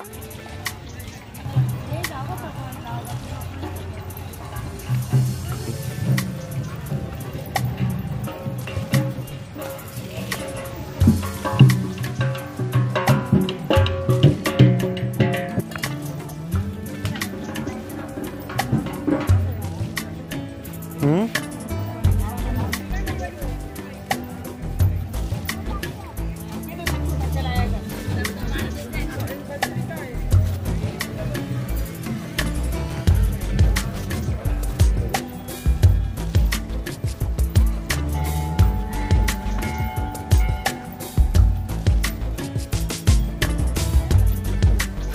你找个帅哥，找个。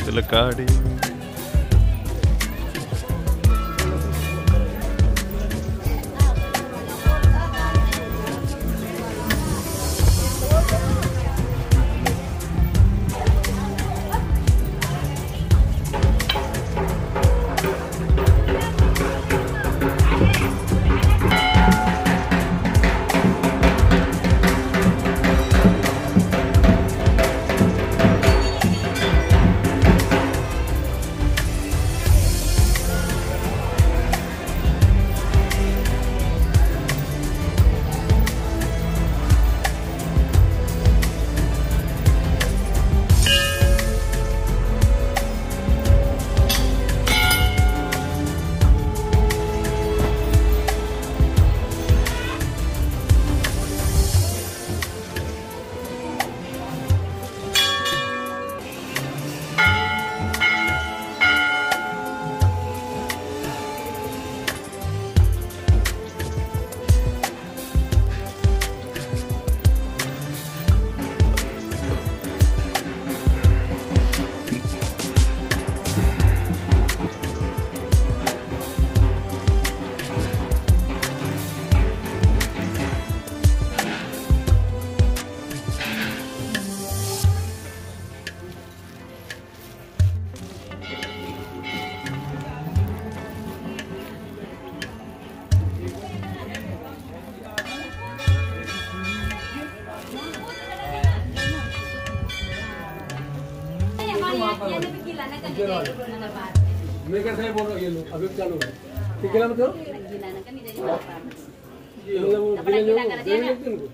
pela cara. मैं कैसे बोल रहा हूँ ये लो अभी चालू है ठीक है मतलब ये मतलब गिले जो गिले लगते हैं उनको.